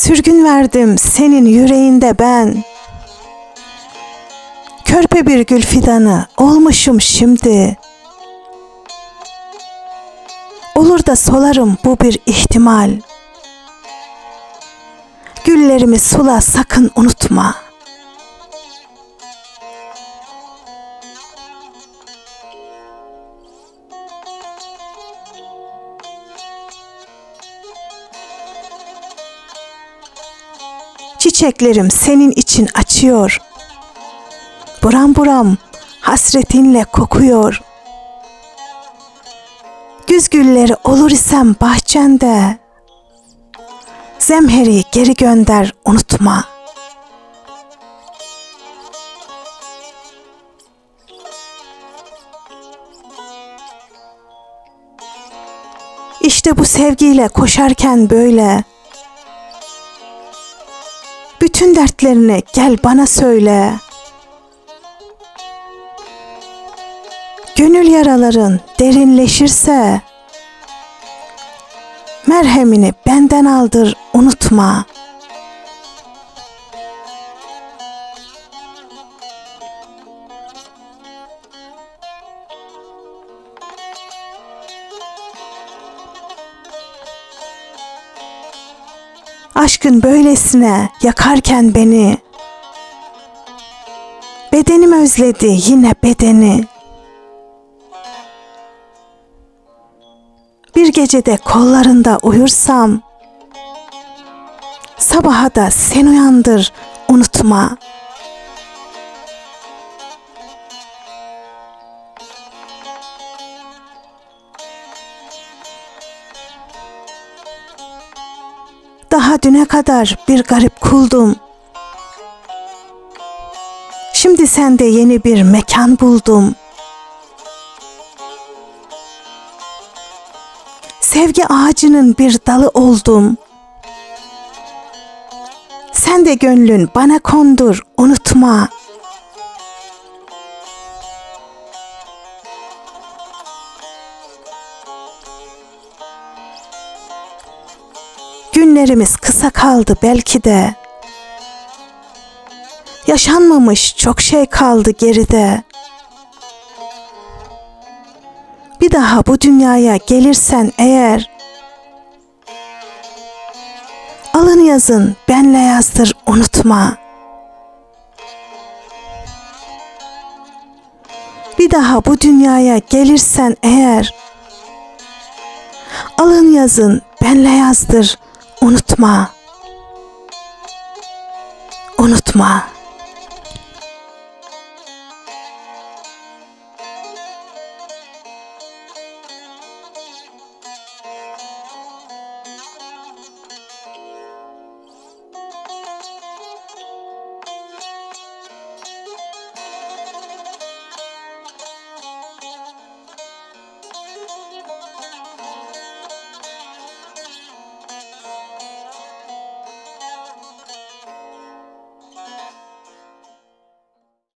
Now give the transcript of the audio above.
Sürgün verdim senin yüreğinde ben. Körpe bir gül fidanı olmuşum şimdi. Olur da solarım bu bir ihtimal. Güllerimi sula sakın unutma. Çiçeklerim senin için açıyor. Buram buram hasretinle kokuyor. Güz gülleri olur isem bahçende. Zemheri geri gönder unutma. İşte bu sevgiyle koşarken böyle. Bütün dertlerini gel bana söyle. Gönül yaraların derinleşirse merhemini benden aldır unutma. Aşkın böylesine yakarken beni Bedenim özledi yine bedeni Bir gecede kollarında uyursam Sabaha da sen uyandır unutma. Daha düne kadar bir garip kuldum. Şimdi sende yeni bir mekan buldum. Sevgi ağacının bir dalı oldum. Sen de gönlün bana kondur, unutma. Günlerimiz kısa kaldı belki de. Yaşanmamış çok şey kaldı geride. Bir daha bu dünyaya gelirsen eğer Alın yazın benle yazdır unutma. Bir daha bu dünyaya gelirsen eğer Alın yazın benle yazdır unutma. Unutma.